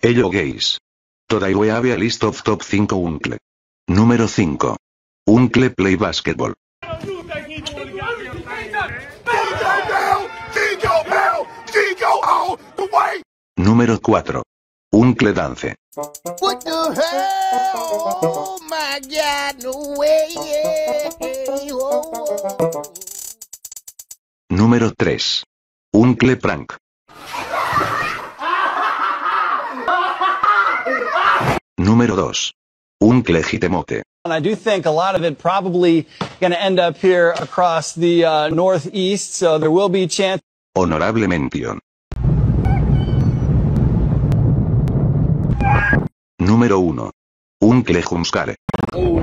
Ello gays. Today we have a list of top 5 Uncle. Número 5. Uncle play basketball. Número 4. Uncle dance. What the hell? My God, no way. yeah. Oh. Número 3. Uncle prank. Número 2. Uncle gitemote. And I do think a lot of it probably going to end up here across the uh, northeast, so there will be chance. Honorable mention. Número 1. Uncle Jumscare. Oh,